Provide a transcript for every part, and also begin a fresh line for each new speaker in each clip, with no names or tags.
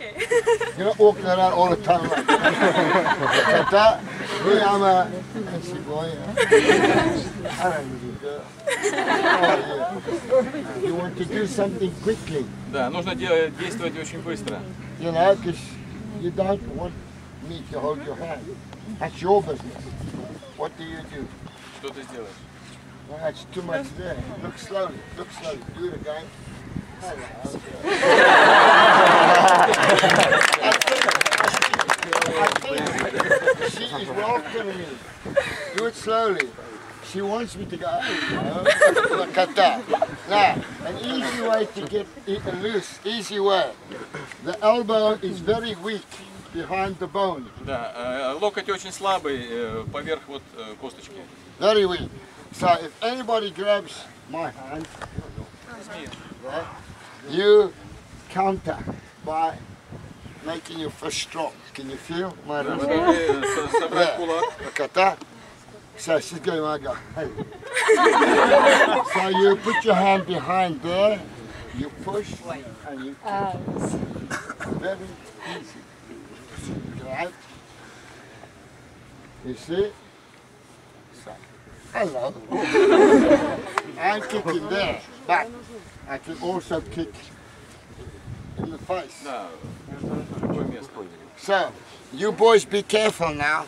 Okay.
You're not walking around all the time like that. that, we I'm a fancy boy. I don't need a girl. Oh, you. want to do something quickly,
Да, нужно де- действовать очень быстро.
you know, because you don't want me to hold your hand. That's your business. What do you do?
Что ты сделаешь?
Well, that's too much there. Look slowly. Look slowly. Do it again. think she is welcoming me. Do it slowly. She wants me to go. you know. Look at that. Now, an easy way to get it loose, easy way. The elbow is very weak behind the bone.
Да, э, локоть очень слабый э, поверх вот э, косточки.
Very weak. So if anybody grabs my hand, yeah, you counter by making your fist strong. Can you feel my wrist? yeah. Look at that. So she's going like that. Hey. so you put your hand behind there, you push, and you push. Very easy. Right? You see? So, hello. I'm kicking there, but I can also kick in the face.
Да, в любое место.
So, you boys be careful now.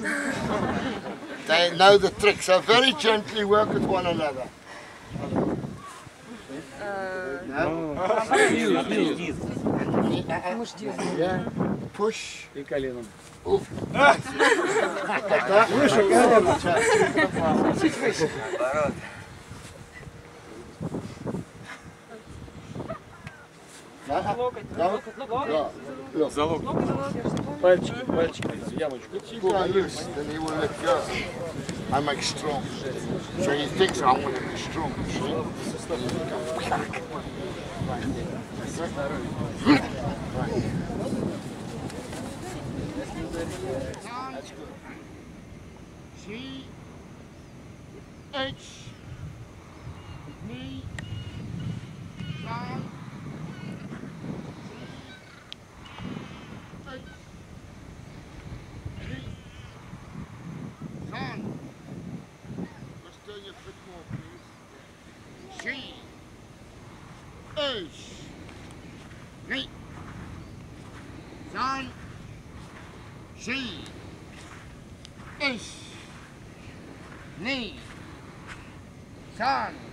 they know the trick, so very gently work with one another. No? Yeah. Push.
И коленом.
Выше колено.
За локоть.
Пальчики, пальчики, ямочку.
Keep on loose, then he will let go. I make strong. So he thinks I want to be strong. C H knee down Khan.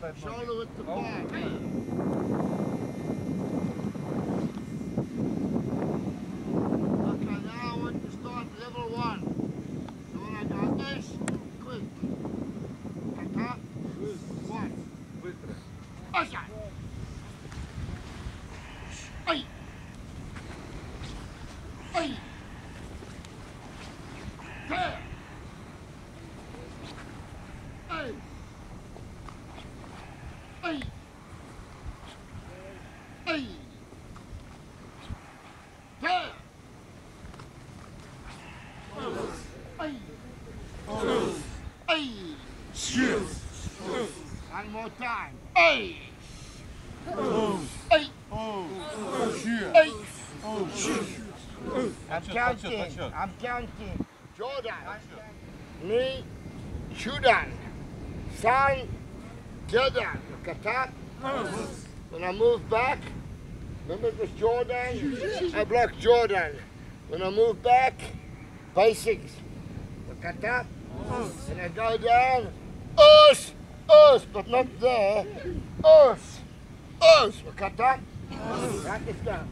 that Charlotte with the ball. One more time. Ay. Ay. Ay. I'm counting. I'm counting. Jordan. Me. Chudan. San. Jordan. Look at that. When I move back, remember this Jordan? I block Jordan. When I move back, basics. Look at that. When I go down, us, us, but not there. Us, us. Look at that. That is down.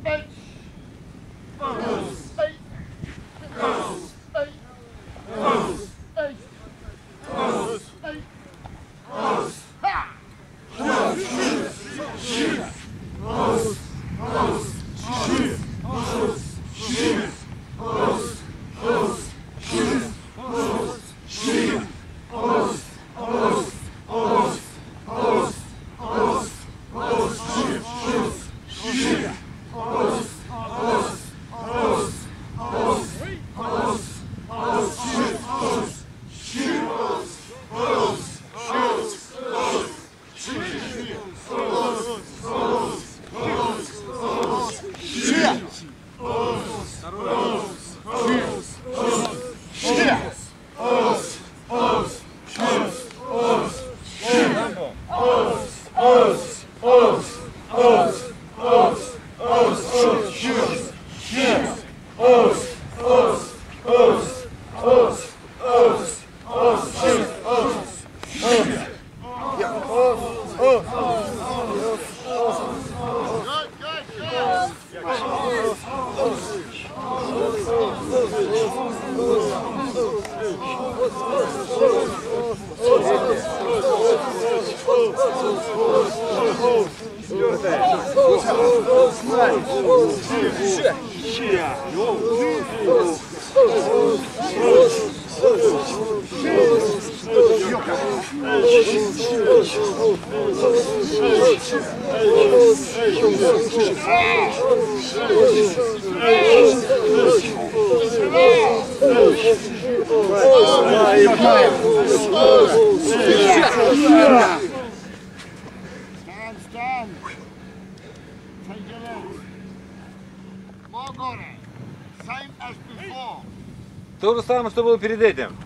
Же самое, что было перед этим.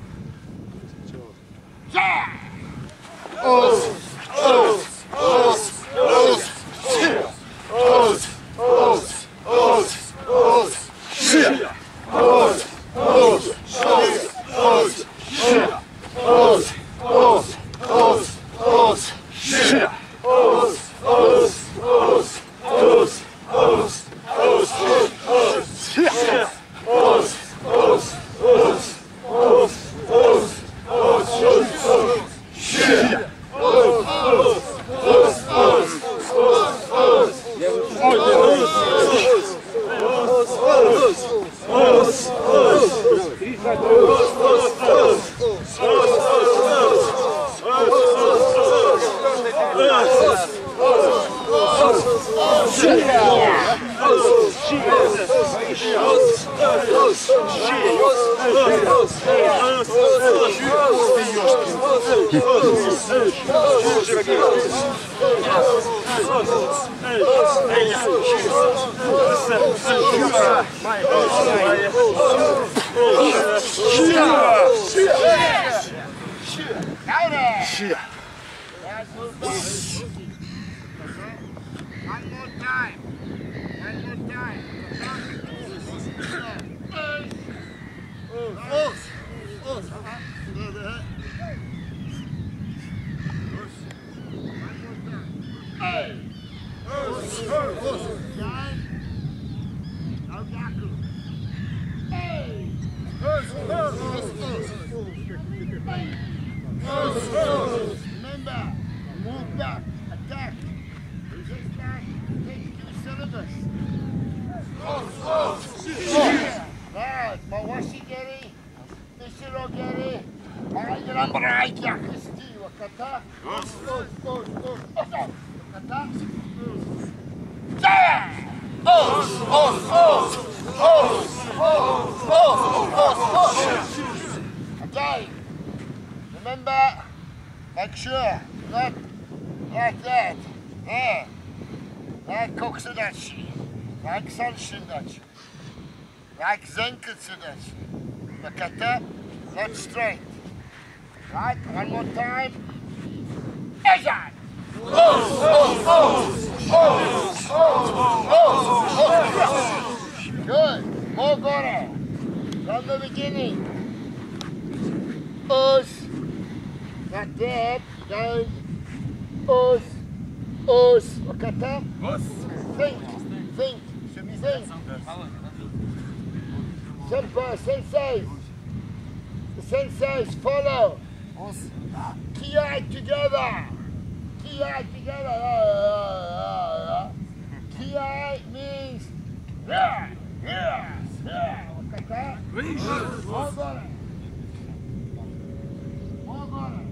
Louder. Like that. Yeah. Like koksudachi. Like sunshindachi. Like zenkutsudachi. Look at that. Not straight. Right, one more time. Ejan! Oh, oh, oh, oh, oh, oh, oh, oh. Good. More goro. From the beginning. Us. Not that. Don't. os, os, o Os! vem, vem,
vem, Sherpa, sensei, sensei, follow, Kiai together, Kiai together, Kiai means, yeah, yeah, yeah,
o Catá, vamos agora, vamos agora.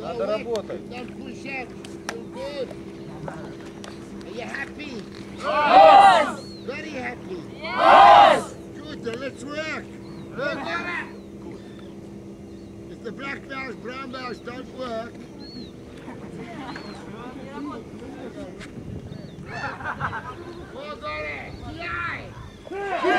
Надо
work.
работать.
Don't push up. You good. Are you happy? Very happy. Good, then let's work. Work on it. If the black bells, brown bells don't work, work on it.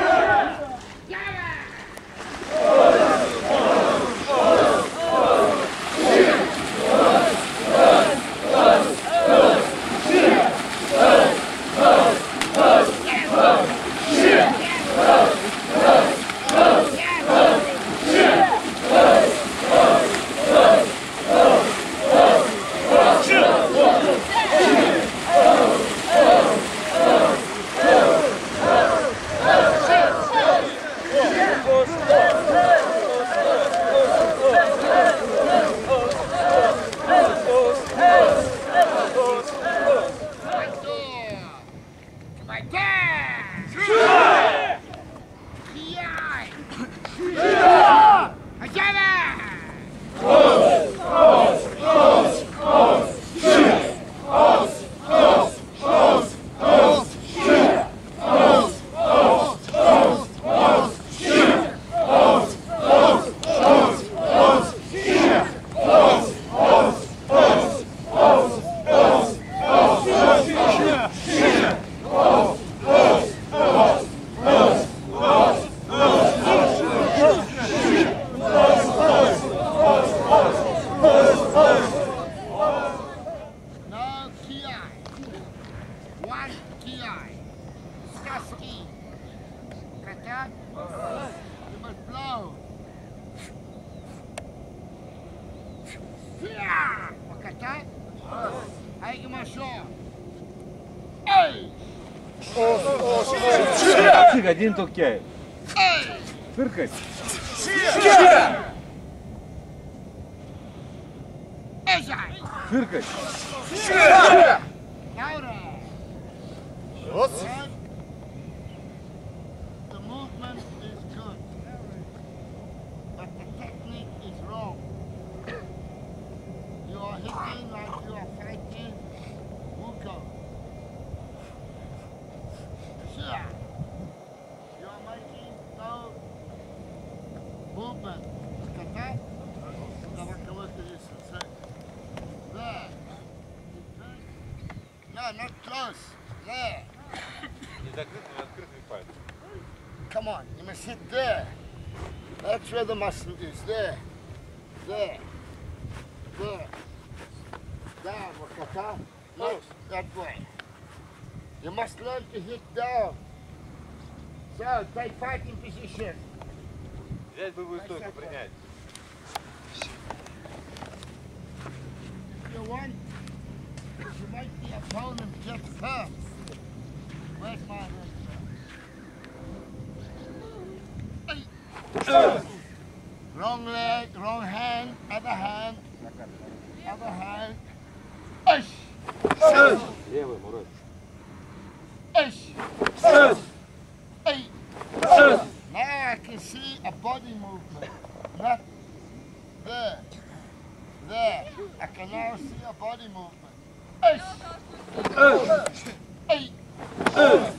One ki. Skaski. Got that? You must blow. Yeah! Got that? Hey, you must show. Hey!
Тихо, один толкает.
Hey!
Фыркать.
Ejai!
Фыркать.
Nossa! muscle is. There. There. There. Down, Wakata. Not that way. You must learn to hit down. So, take fighting position.
Взять боевую стойку, принять.
If you want to make the opponent get firm. Where's my red Hey. Wrong I can now see a body movement. Ish. Hey. Hey. Uh-uh.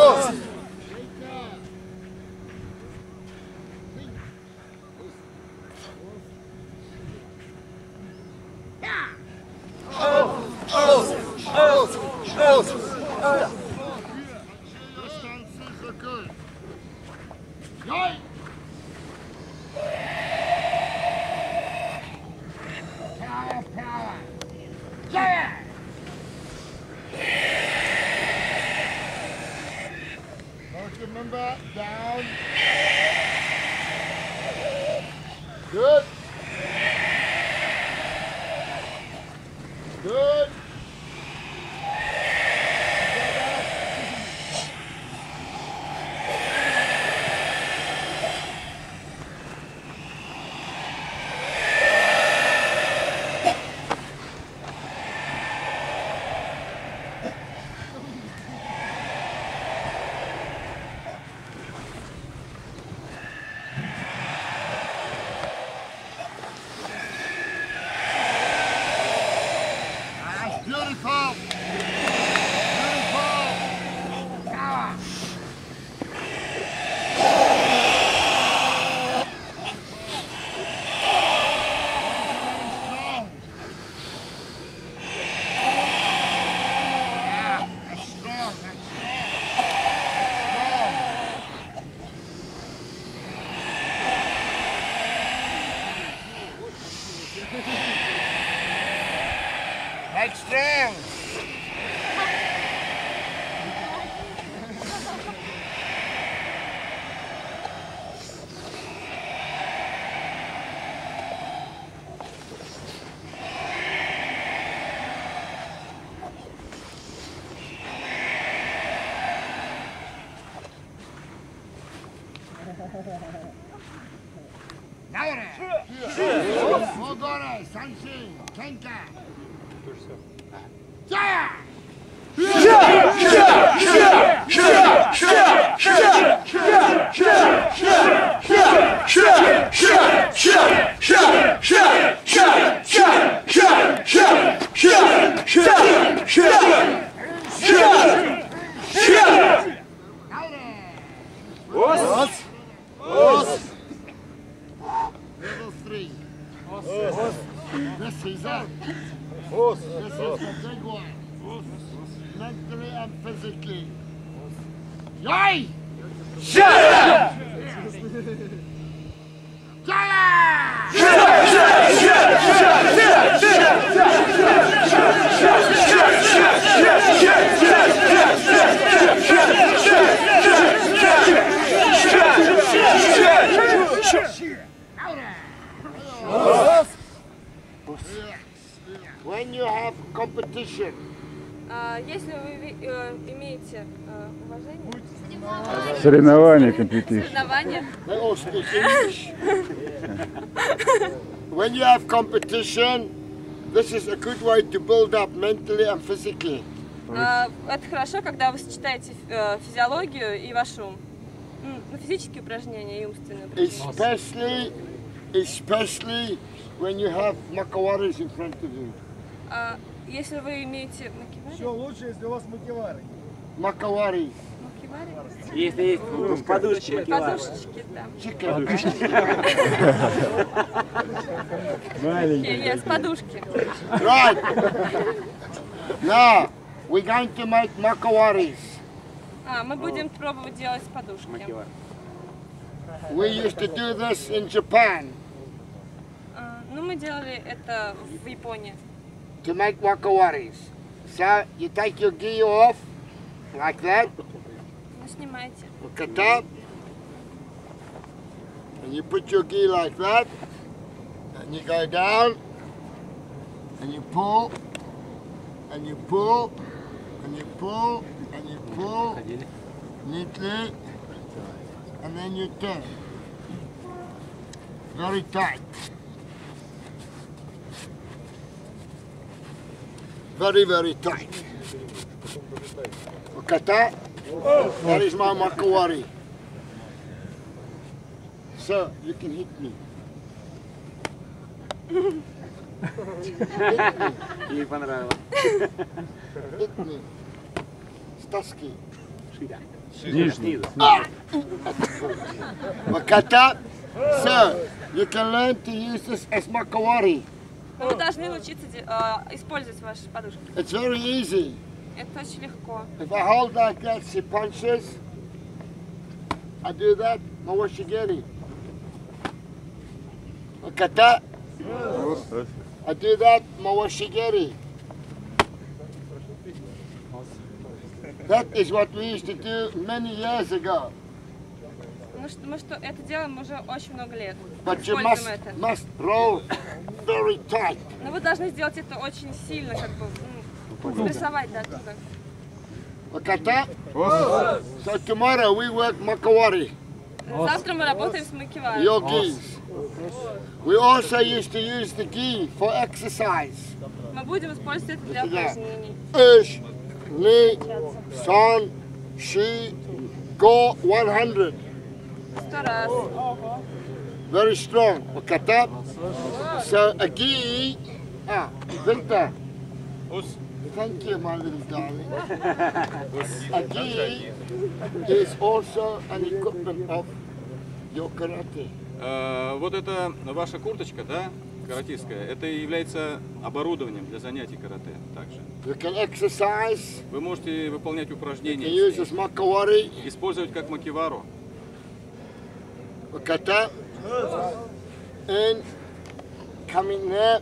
Oh. Danshin, Kenka.
Соревнования, компетиции.
соревнования,
they all speak English. when you have competition, this is a good way to build up mentally and physically.
а, это хорошо, когда вы сочетаете э, физиологию и вашу м, ну, физические упражнения и умственные упражнения.
Especially, especially when you have makawaris in front of you.
А, Если вы имеете макивари,
лучше, если у вас
макивари,
Если есть ну, подушечки.
подушечки, да.
chicken.
Е- Есть подушки.
right. Now, we're going to make makawaris.
А, мы будем пробовать делать подушки.
We used to do this in Japan
А, Ну, мы делали это в Японии.
to make makawaris. So you take your gi off like that,
Ну, снимайте.
look at that, and you put your gi like that, and you go down, and you pull, and you pull, and you pull, and you pull neatly, and then you turn. Very tight. Very, very tight. Look at that. That is my makawari. So, you can hit me.
Ей понравилось.
Hit me. Staski.
Нижний.
Look at that. So, you can learn to use this as makawari.
Но вы должны научиться а, использовать ваши подушки.
It's very easy.
Это очень легко.
If I hold like that, she punches. I do that, mawashigeri. Look at that. I do that, mawashigeri. That is what we used to do many years ago.
Мы, что- мы что это делаем уже очень много лет.
But you must,
это.
must roll very tight.
Но вы должны сделать это очень сильно, как бы, ну, спрессовать, да, туда.
Look at that. So tomorrow we work makawari,
Завтра мы работаем с макиваром.
yogis. We also used to use the gi for exercise.
Мы будем использовать это для
Yeah.
упражнений.
Ish, ni, son, she, go 100.
Сто раз.
Very strong. Look at that. So a gi, ah, Victor. Thank you, my little darling. A gi is also an equipment of your karate.
Э, Вот эта ваша курточка, да, каратистская, это является оборудованием для занятий карате также.
You can exercise,
Вы можете выполнять
you
упражнения,
can use makawari.
использовать как макивару.
And coming there.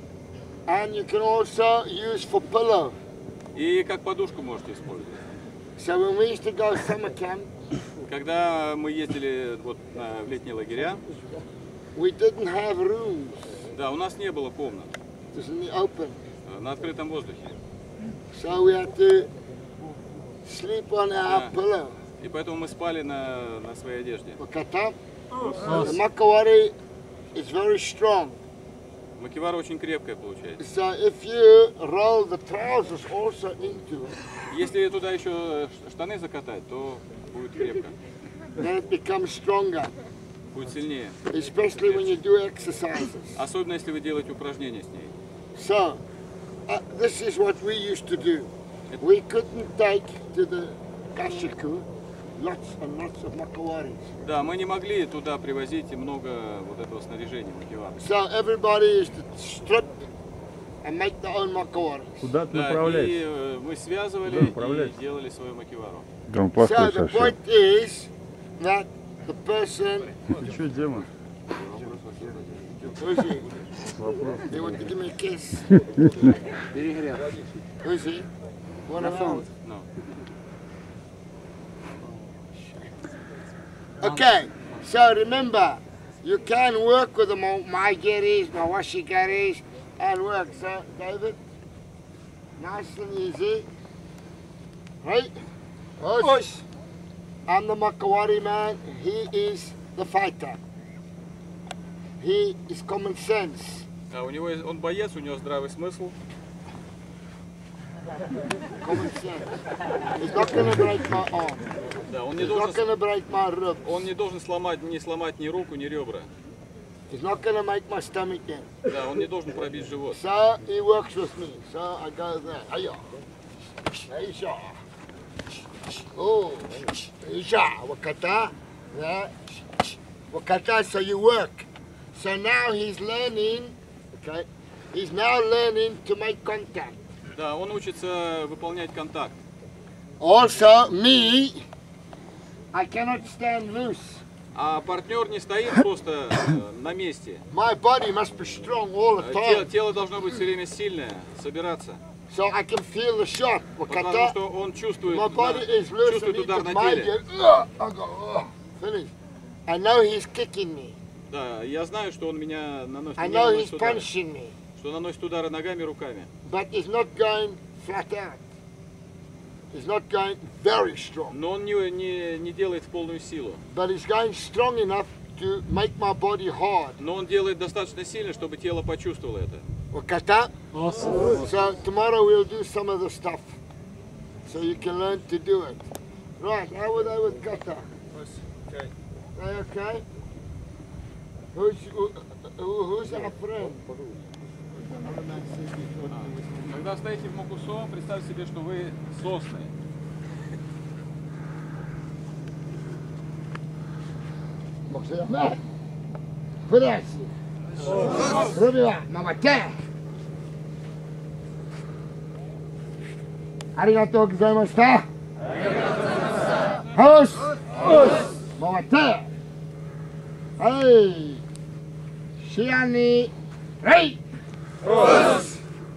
And you can also use for pillow.
И как подушку можете использовать.
So when we used to go summer camp,
Когда мы ездили вот на- в летние лагеря,
we didn't have rooms.
да, у нас не было комнат
in the open.
э, на открытом воздухе.
So we had to sleep on our
Yeah.
pillow.
И поэтому мы спали на, на своей одежде.
The makawari is very strong.
Макивара очень крепкая получается.
So if you roll the trousers also into it,
Если туда еще штаны закатать, то будет крепко,
then it becomes stronger.
будет сильнее.
Especially when you do exercises.
Особенно если вы делаете упражнения с ней.
So, uh, this is what we used to do. We couldn't take to the kashiku lots and lots of makawaris.
Да, мы не могли туда привозить много вот этого снаряжения макивара.
So everybody used to strip and make their own makawari.
Куда ты
Да, и
направляешься?
э, мы связывали
Да,
и делали свою макивару.
Там
So
плохой
the
совсем.
point is that the person,
Ты что, демон? Вопрос.
He want to give me a kiss.
Перегрел.
Who's he? Wanna know?
Ну,
Okay, so remember, you can work with the mo- my gettys, my washi gettys, and work. So, David, nice and easy. Right? Push. I'm the Makawari man. He is the fighter. He is common sense.
а у него, он боец, у него здравый смысл.
Common sense. He's not going to break my arm.
Да, он не
He's
должен,
not going to break my ribs.
он не должен сломать, не сломать ни руку, ни ребра.
He's not going to make my stomach in.
Да, он не должен пробить живот.
So he works with me. So I go there. Hiya. Aisha. Oh, Aisha. Wakata. Yeah. Wakata. So you work. So now he's learning. Okay. He's now learning to make contact.
Да, он учится выполнять контакт.
Also, me, I cannot stand loose.
А партнер не стоит просто э, на месте.
My body must be strong all the
Э, Тело,
time.
тело должно быть все время сильное, собираться.
So I can feel the shot.
Потому что он чувствует,
My body is
чувствует удар на теле.
finish. I know he's kicking me.
Да, я знаю, что он меня наносит,
I know he's punching me.
Что наносит удары ногами, руками.
But he's not going flat out. He's not going very strong.
Но он не, не, не делает в полную силу.
But he's going strong enough to make my body hard.
Но он делает достаточно сильно, чтобы тело почувствовало это.
Wakata? So tomorrow we'll do some of the stuff. So you can learn to do it. Right, how were they with kata?
Okay.
They okay? Who's, who, who- who's our friend?
Когда стоите в Мокусо, представьте себе, что вы сосны.
Moksayama. Furasi. Rubiwa, mamate. Arigatou gozaimashita. Hosh. Mamate.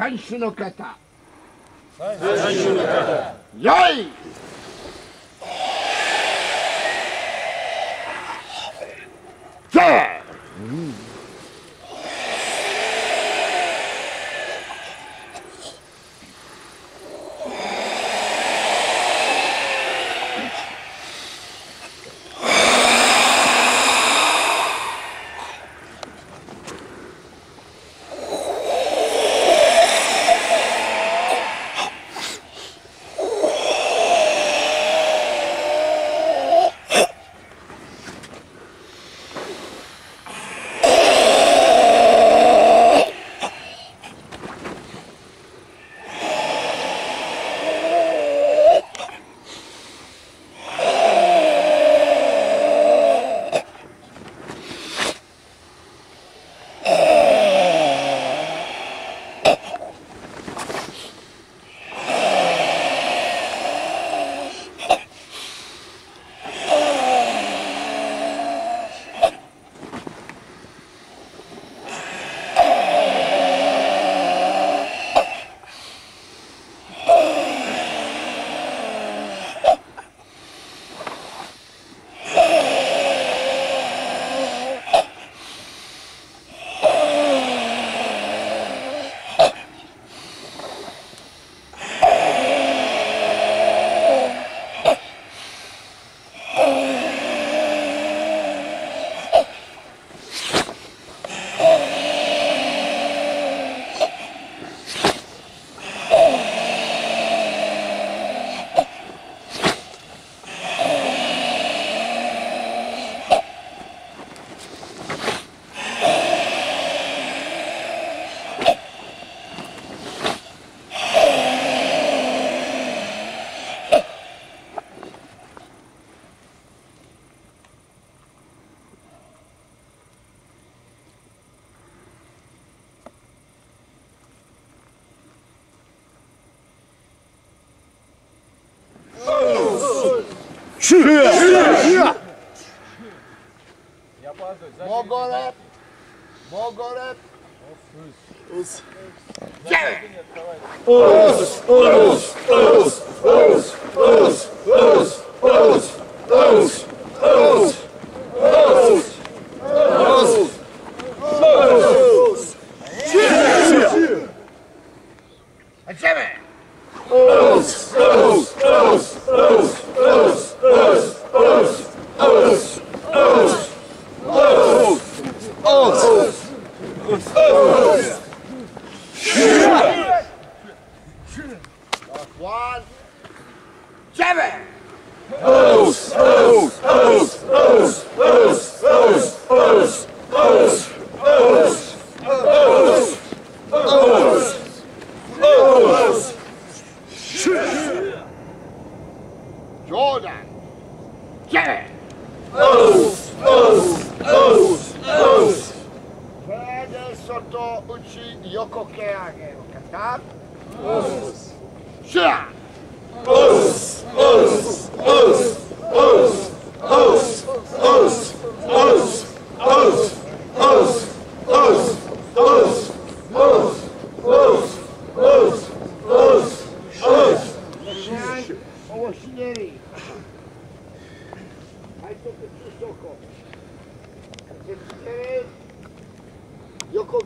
三種の方。三種の方。よい。Mogorep! Mogorep! Os! Os! Os! Os! Os!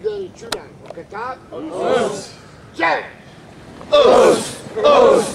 Okay, Mogę tak? Os!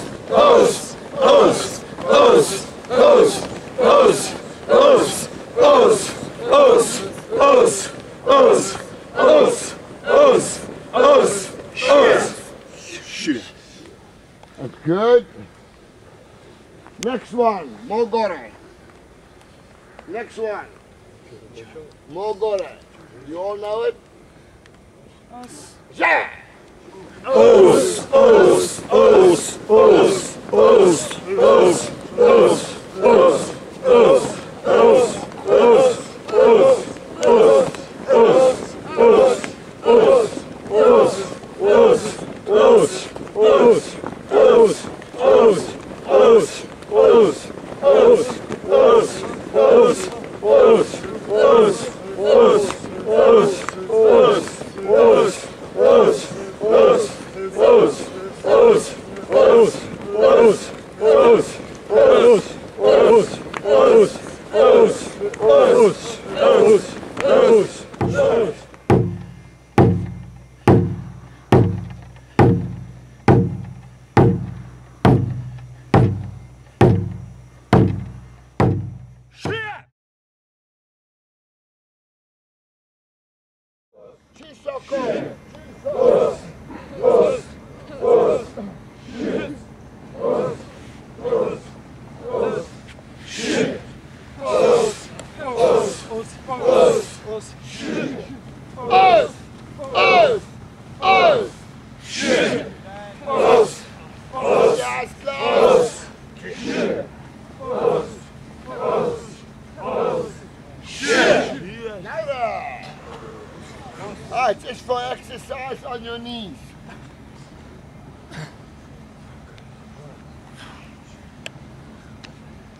Exercise on your knees.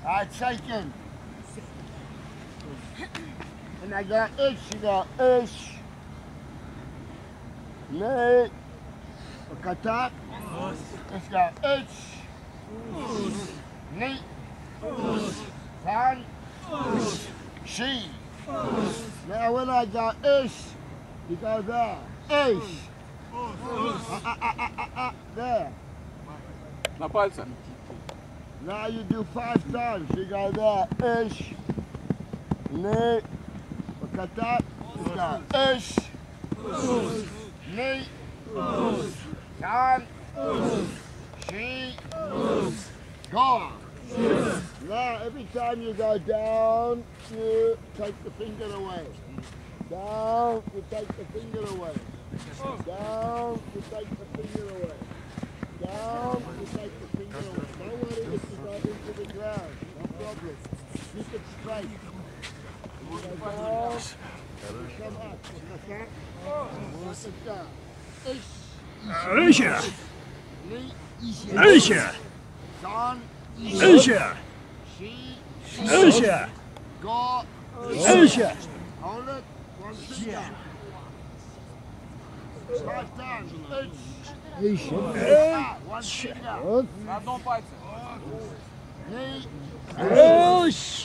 Alright, shaking. And I got ish, you got ish. Leg. Katak. It's got ish. Knee. Fan. She. Now when I got ish, you go there. Ish. Ah, ah, ah, ah, ah, ah, there.
На пальце.
Now you do five times. You go there. Ish. Knee. Katak. It's got ish. Knee. Fan. She. Gone. Now, every time you go down, you take the finger away. Down, you take the finger away. Down, to take the finger away. Down, to take the finger away. Don't worry if you right into the ground. No problem. You can strike. You down, come up. It down. Hold it. One, two, three. Ah, One finger.
На одном пальце.
Nose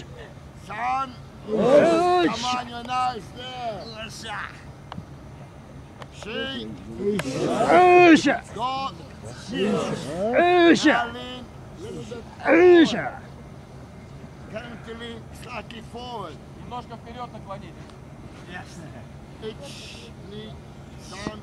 there. She. Go. Now lean. Little bit forward. Going to lean slightly forward.
Немножко вперед наклонитесь.
H, knee, son,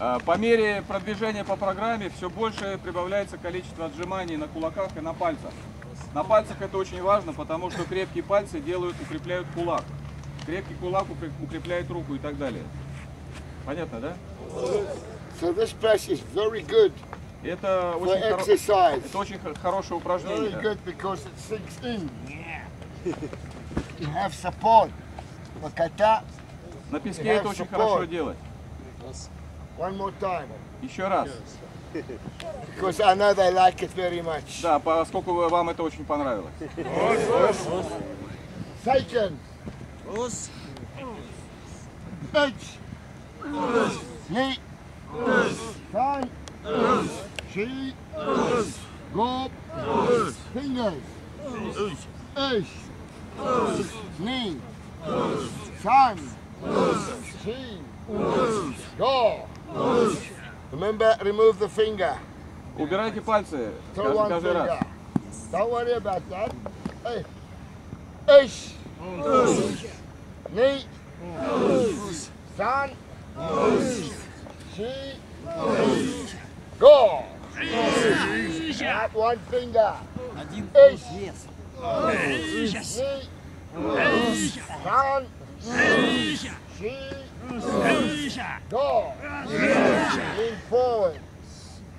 А, По мере продвижения по программе все больше прибавляется количество отжиманий на кулаках и на пальцах. На пальцах это очень важно, потому что крепкие пальцы делают, укрепляют кулак. Крепкий кулак укреп- укрепляет руку и так далее. Понятно, да?
So this press is very good
Это
for
очень, хоро-
exercise.
это очень хо- хорошее
Very
упражнение.
good because it sinks in. You have support. Look at that.
На песке это очень хорошо делать.
One more time.
Еще раз.
Because I know they like it very much.
Да, поскольку вам это очень понравилось.
Second. H. Knee. Son. She. Go. Fingers. H. Knee. Son. She. Go. Remember, remove the finger.
Убирайте пальцы
Throw
каждый,
one
каждый раз.
finger. Don't worry about that. Hey. Ish. Knee. Son. She. Go. Not one finger. Ish. Knee. Son. She. Go. Lean forward.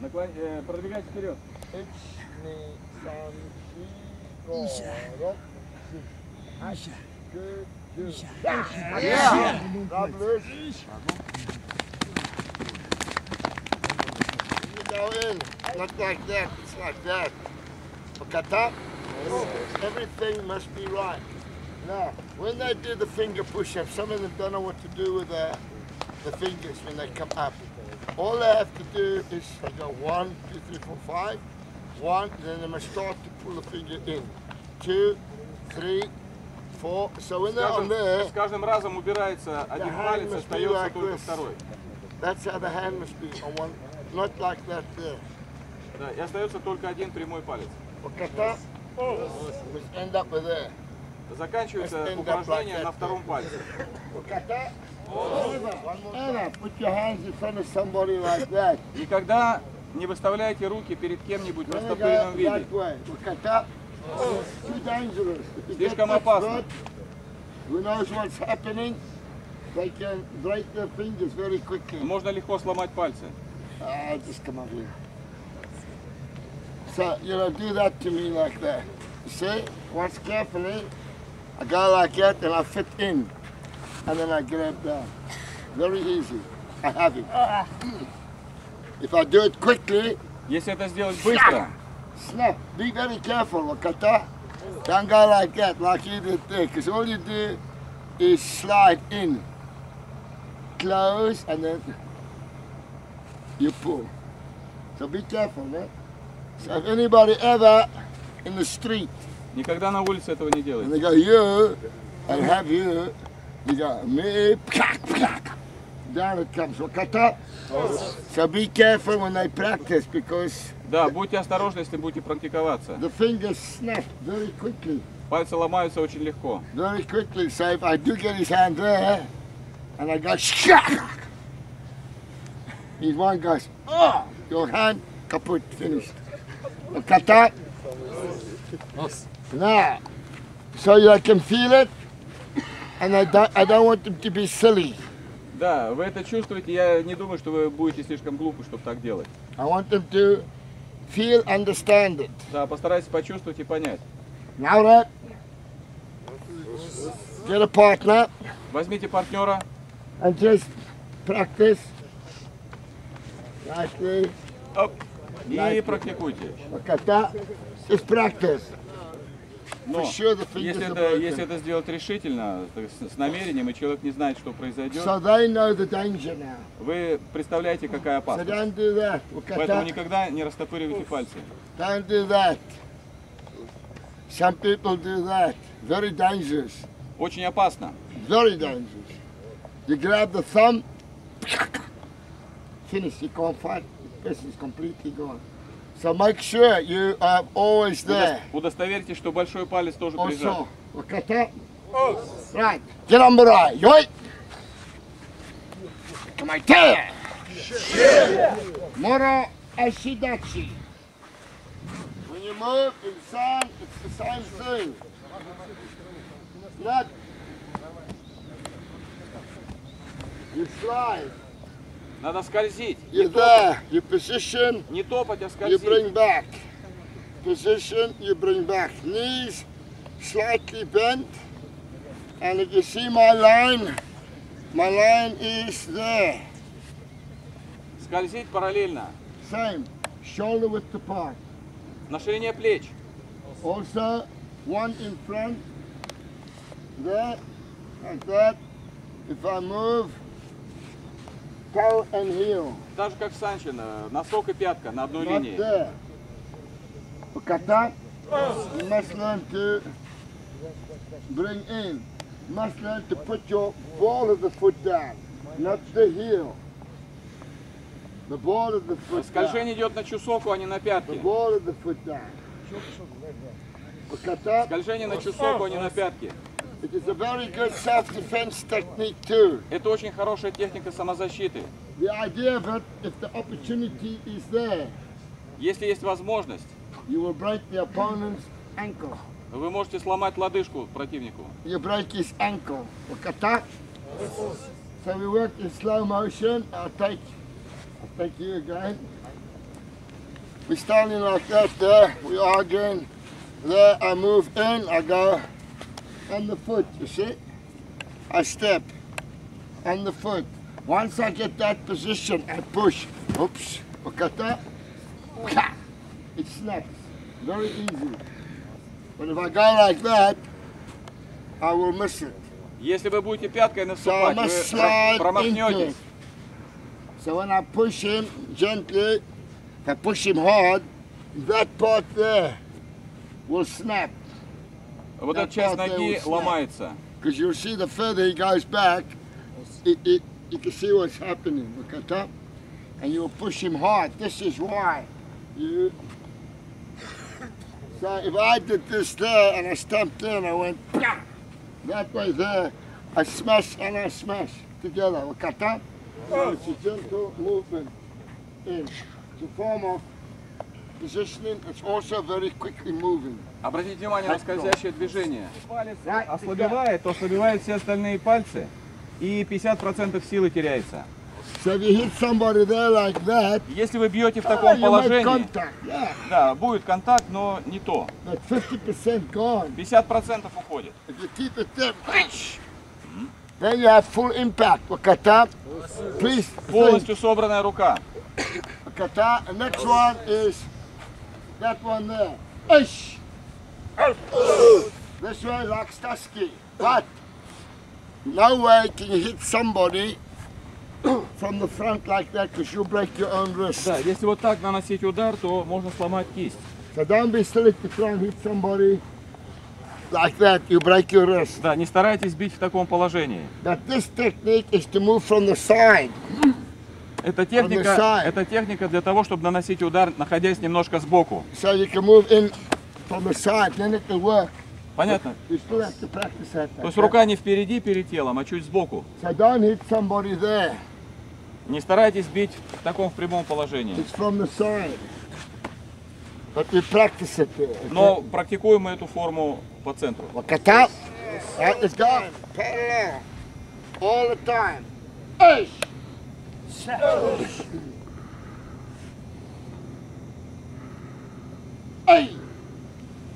Наклон- э, Продвигайте вперед.
It's me, son, she, go, rock, she, good, good. Yeah. God bless. You go in, not like that, it's like that. Look at that. Everything must be right. Now, when they do the finger push-up, some of them don't know what to do with the, the fingers when they come up. All they have to do is they go one, two, three, four, five. One, then they must start to pull the finger in. Two, three, four. So when
С
they're on
каждым,
there,
с каждым разом убирается один
hand
палец,
must be
остается
like
только
this.
второй.
that's how the hand must be on one, not like that there.
Да, и остается только один прямой палец.
At that. Must end up with there.
Заканчивается
Let's end up
упражнение
like
на
that.
втором пальце.
At that. Anna, put your hands in front of somebody like that.
Никогда не выставляйте руки перед кем-нибудь в
Then they
растопыренном виде.
that way. Look at that. Too dangerous. If you get
Слишком
that
опасно.
good, Who knows what's happening? They can break their fingers very quickly.
Можно легко сломать пальцы.
Ah, just come over here. So, you know, do that to me like that. You see? Watch carefully. I go like that and I fit in. And then I grab down. Very easy. I have it. If I do it quickly,
Если это сделать быстро,
snap. Be very careful, look at that. Don't go like that, like you did there, because all you do is slide in, close, and then you pull. So be careful, man. So if anybody ever in the street,
никогда на улице этого не
and
делайте.
they go, you, and have you, you go, me, down it comes, look at that. So be careful when they practice, because
Да, будьте осторожны, если будете практиковаться.
the fingers snap very quickly.
Пальцы ломаются очень легко.
very quickly. So if I do get his hand there, and I go shak, his one goes, oh, your hand kaput, finished. Look at that. Now, so you can feel it, and I don't, I don't want them to be silly.
Да, вы это чувствуете. Я не думаю, что вы будете слишком глупы, чтобы так делать.
I want them to feel, understand it.
Да, постарайтесь почувствовать и понять.
Now that. Get a partner
Возьмите партнера
and just practice. Nicely.
и практикуйте.
Look at that. Just practice.
Но если это, если это сделать решительно, есть с намерением, и человек не знает, что произойдет, вы представляете, какая опасность. Поэтому никогда не растопыривайте пальцы.
Don't do that. Some people do that. Very dangerous.
Очень опасно.
Very dangerous. You grab the thumb, finish. You can't fight. The person is completely gone. So make sure you are always there.
Удостоверьтесь, что большой палец тоже прижат.
Look at that. Right. Get on the right. Yoit. Come on, there. Moro Ashidachi. When you move in sand, it's the same thing. Look. You slide.
Надо скользить.
You're there. You position.
Не топать, а
You
скользить.
bring back. Position, you bring back. Knees slightly bent. And if you see my line, my line is there.
Скользить параллельно.
Same. Shoulder width apart.
На ширине плеч.
Also, one in front. There. Like that. If I move, toe and heel.
Так же, как Санчин, носок и пятка на одной
Not
линии.
there. Must learn to bring in. Must learn to put your ball of the foot down, not the heel. The ball of the foot down.
Скольжение идет на чусоку, а не на
The
пятки.
ball of the foot down.
Скольжение на чусоку, а не на пятки.
It is a very good self-defense technique too.
Это очень хорошая техника самозащиты.
The idea of it, if the opportunity is there,
Если есть возможность,
you will break the opponent's ankle.
вы можете сломать лодыжку противнику.
you break his ankle. Look at that. So we work in slow motion. I'll take, I'll take you again. We're standing like that there. We're arguing. There, I move in. I go on the foot. You see? I step on the foot. Once I get that position, I push. Oops. Look at that. Ka! It snaps. Very easy. But if I go like that, I will miss it.
Если вы будете пяткой
So I
наступать,
must
вы
slide
про-
into
промахнетесь.
it. So when I push him gently, if I push him hard, that part there will snap.
Вот эта
That
часть
part there
ноги
will snap.
ломается.
Because you'll see the further he goes back, it, it, you can see what's happening. Look at that. And you'll push him hard. This is why. You. So if I did this there and I stamped in, I went "Pah!" that way there, I smash and I smash together. Look at that. So it's a gentle movement in. It's a form of positioning. It's also very quickly moving.
Обратите внимание на скользящее движение. Палец ослабевает, то ослабевают все остальные пальцы, и 50% силы теряется.
So you hit somebody there like that,
Если вы бьете в
oh,
таком
make
положении,
contact. Yeah.
да, будет контакт, но не то.
But 50% gone.
50% уходит.
If you keep it there, then you have full impact. That. Please.
Полностью собранная рука.
And next one is that one there. Ish. This way like Starsky. But no way can you hit somebody from the front like that because you'll break your own wrist.
Да, если вот так наносить удар, то можно сломать кисть.
So don't be silly to try and hit somebody like that. You break your wrist.
Да, не старайтесь бить в таком положении.
But this technique is to move from the side.
Эта
the
техника, это техника для того, чтобы наносить удар, находясь немножко сбоку.
So you can move in it will work.
Понятно? То есть рука не впереди перед телом, а чуть сбоку. Не старайтесь бить в таком прямом положении. Но практикуем мы эту форму по центру.
Time.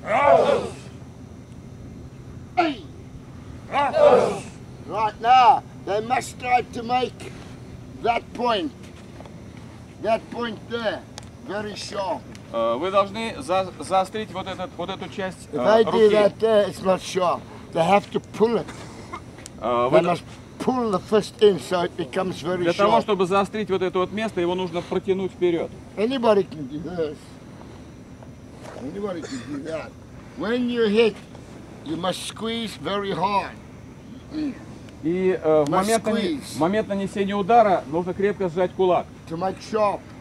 Raus! Hey! Raus! Right now, they must try to make that point, that point there, very sharp.
Uh, вы должны за заострить вот, этот, вот эту часть uh,
If
I
руки. do that there, it's not sharp. They have to pull it.
Uh,
they must pull the fist in so it becomes very
Для
sharp.
того, чтобы заострить вот это вот место, его нужно протянуть вперед.
Anybody can do this. Anybody can do that. When you hit, you must squeeze very hard.
И э, в, момент, в момент нанесения удара нужно крепко сжать кулак.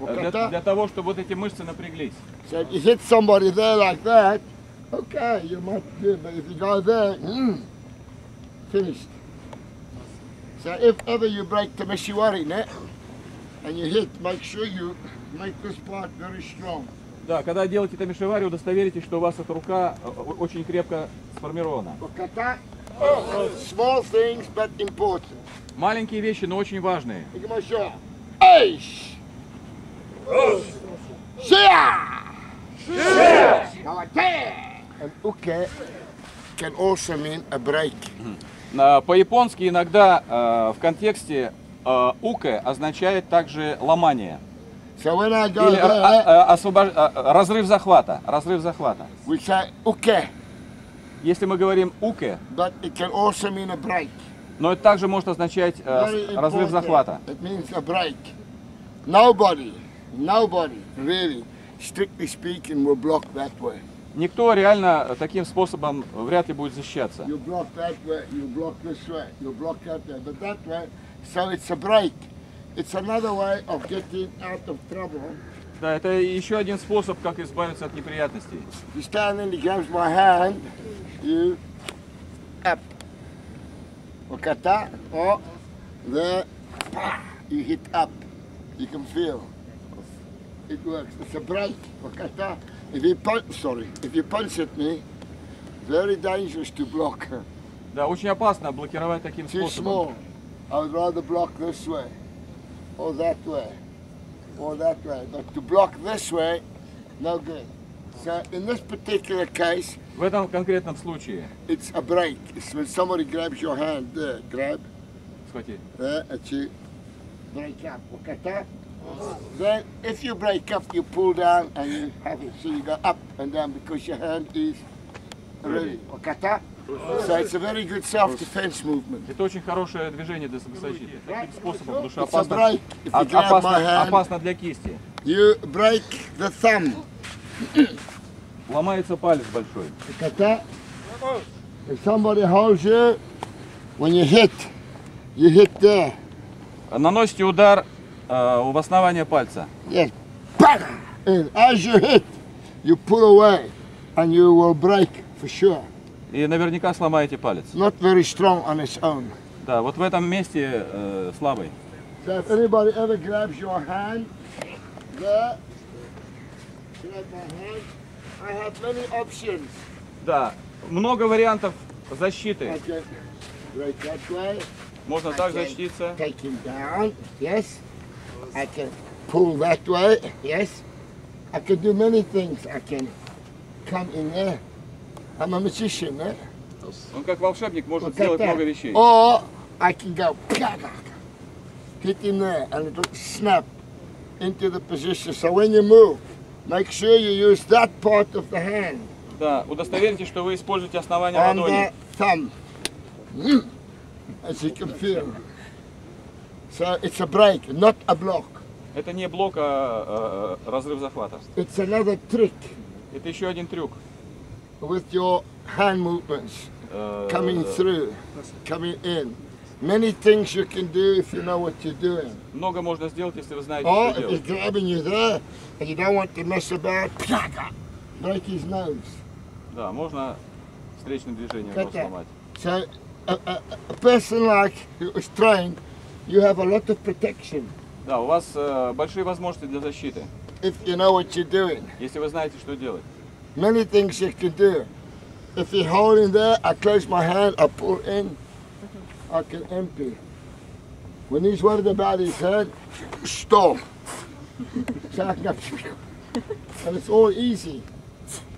э, Для, для того, чтобы вот эти мышцы напряглись.
So if you hit somebody there like that, okay, you might do, but if you go there, mm, finished. So if ever you break the Mishiwari net and you hit, make sure you make this part very strong.
Да, когда делаете тамишевари, удостоверитесь, что у вас эта рука э, очень крепко сформирована.
Small things but important.
Маленькие вещи, но очень важные.
And can also mean a break.
На- По-японски иногда э, в контексте э, уке означает также ломание. Или э,
there,
э, освобож- э, разрыв захвата. Разрыв захвата.
we say uke,
Если мы говорим уке,
but it can also mean a break.
но это также может означать э, разрыв захвата.
It means a break. Nobody, nobody really, strictly speaking, will block that way.
Никто реально таким способом вряд ли будет защищаться.
You block that way, you block this way, you block that way, but that way, so it's a break. It's another way of getting out of trouble.
Да, это еще один способ, как избавиться от неприятностей.
You stand he grabs my hand, you up. Oh, there, pah, you hit up. You can feel. It works. It's a break. Look at that. If you punch, sorry, if you punch at me, very dangerous to block.
Да, очень опасно блокировать таким
Too
способом.
small. I would rather block this way, or that way, or that way. But to block this way, no good. So in this particular case,
В этом конкретном случае,
it's a break. It's when somebody grabs your hand there, grab,
схвати.
there, and you break up. Look at that. Then if you break up, you pull down and you have it. So you go up and down because your hand is ready. Look at that. So it's a very good self-defense movement.
Это очень хорошее движение для самозащиты. Таким способом, потому что опасно, опасно, опасно для кисти.
you break the thumb.
Ломается палец большой.
That. If somebody holds you, when you hit, you hit there.
Наносите удар э, в основание пальца.
Yes. Bang! And as you hit, you pull away and you will break for sure.
И наверняка сломаете палец.
Not very strong on its own.
Да, вот в этом месте э, слабый.
So if anybody ever grabs your hand, there, grab my hand, I have many options.
Да, много вариантов
I
защиты.
can break that way,
Можно так защититься.
take him down, yes. I can pull that way, yes. I can do many things. I can come in there. Eh?
Он как волшебник может сделать много вещей.
Or I can go hit him there and it'll snap into the position. So when you move, make sure you use that part of the hand
Да, удостоверитесь, что вы используете основание
the
ладони.
thumb. Mm. As you can feel. So it's a break, not a block.
Это не блок, а э, разрыв захвата.
It's another trick
Это еще один трюк.
With your hand movements
Э,
coming through, coming in. Many things you can do if you know what you're doing.
Много можно сделать, если вы знаете,
Or
что
if he's
делать.
grabbing you there and you don't want to mess about, break his nose.
Да, можно встречным движением его сломать.
So a, a, a person like who is trained, you have a lot of protection
Да, у вас э, большие возможности для защиты,
if you know what you're doing.
если вы знаете, что делать.
Many things you can do. If you're holding there, I close my hand, I pull in, I can empty. When he's worried about his head, stop. So I can go, and it's all easy.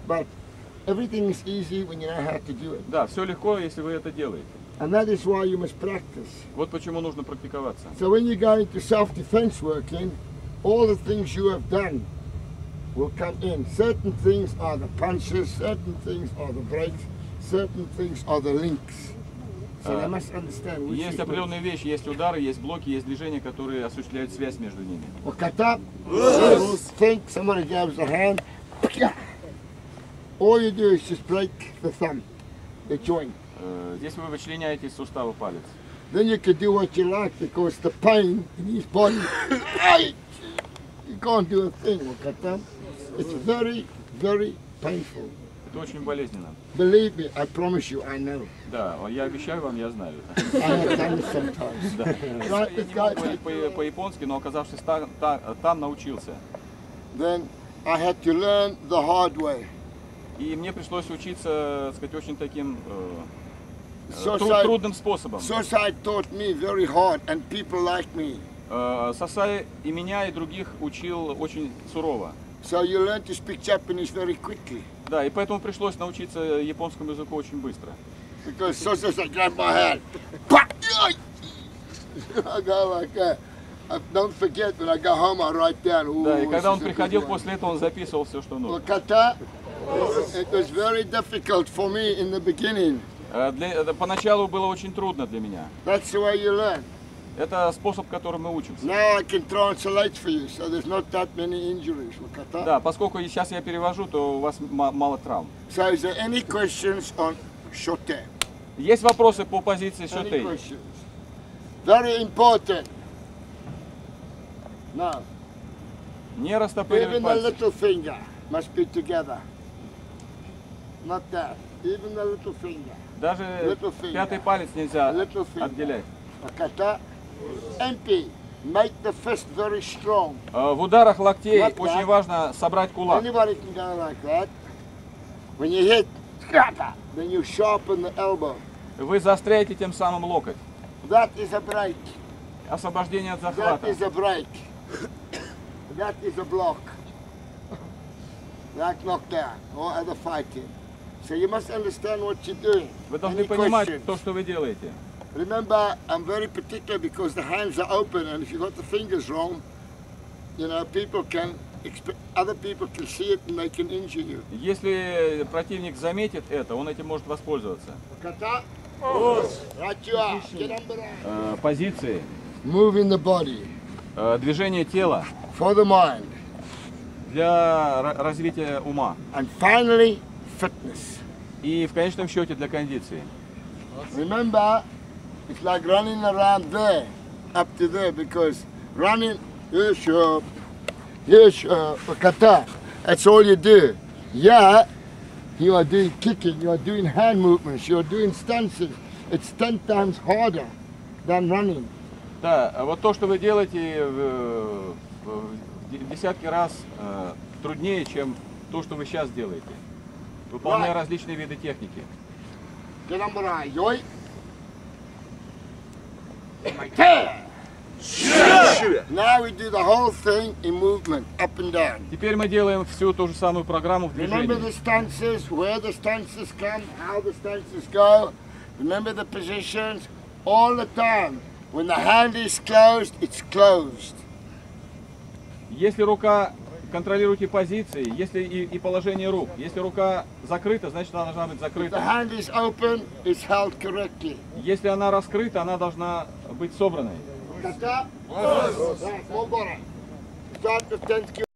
But everything is easy when you know how to do it.
Да, все легко, если вы это делаете.
And that is why you must practice.
Вот почему нужно практиковаться.
So when you go into self-defense working, all the things you have done will come in. Certain things are the punches, certain things are the breaks, certain things are the links. So they
Uh,
must understand which
Есть определенные вещи, есть удары, есть блоки, есть движения, которые осуществляют связь между ними.
Well, cut up. Think somebody gives a hand. All you do is just break the thumb, the joint.
Э, Здесь вы вычленяете из сустава палец.
Then you can do what you like because the pain in his body, you can't do a thing. Well, cut up. It's very, very painful.
Это очень болезненно.
Believe me, I promise you, I know.
Да, я обещаю вам, я знаю. Да. Я не по-японски, но оказавшись там, та- там научился.
then I had to learn the hard way.
И мне пришлось учиться, так сказать, очень таким э, э,
Society,
трудным способом.
society taught me very hard, and people like me.
Э, Сасай и меня, и других учил очень сурово.
So you learn to speak Japanese very quickly.
Да, и поэтому пришлось научиться японскому языку очень быстро.
Because said, grab my hand. Pat! Ay! I go like that. I don't forget when I go home, I write down. Ooh,
Да, и когда он приходил
good one."
после этого, он записывал все, что нужно.
Look at that. It was very difficult for me in the beginning.
Э, Для, это поначалу было очень трудно для меня.
That's the way you learn.
Это способ, которым мы учимся.
So.
Да, поскольку сейчас я перевожу, то у вас ма- мало травм.
So is there any questions on shote?
Есть вопросы по позиции
questions? Very important. Now,
Не растопыривать
even the
пальцы.
little finger must be together. Not that. Even the little finger.
Даже
Little finger.
пятый палец нельзя
Little finger.
отделять.
At that. Empty. Make the fist very strong.
Э, В ударах локтей
так.
очень важно собрать кулак.
Like that.
Вы заостряете тем самым локоть.
That is a break.
Освобождение от
That
захвата.
is a break. That is a block. Like knockdown or other fighting. So you must understand what you're doing.
Вы должны понимать то, что вы делаете.
Remember, I'm very particular because the hands are open, and if you got the fingers wrong, you know, people can, other people can see it and they can injure you.
Если противник заметит это, он этим может воспользоваться. Э, Позиции,
Moving the body
э, движение тела
for the mind.
для ра- развития ума.
And finally, fitness.
И в конечном счете для кондиции.
Remember, it's like running around there, up to there, because running, here's your, here's your kata. That's all you do. Yeah, you are doing kicking, you are doing hand movements, you are doing stances. It's 10 times harder than running.
Да, а вот то, что вы делаете, в, в де- десятки раз э, труднее, чем то, что вы сейчас делаете. Выполняя
Right.
различные виды техники.
Get on the right. My tear. Now we do the whole thing in movement, up and down.
Теперь мы делаем всю ту же самую программу в
Remember
движении.
the stances, where the stances come, how the stances go. Remember the positions all the time. When the hand is closed, it's closed.
Если рука, контролируйте позиции, если и, и положение рук. Если рука закрыта, значит она должна быть
the
закрыта.
hand is open, it's held correctly.
Если она раскрыта, она должна быть собранной.
Kata? Right, more bottom. Start with 10 kilo.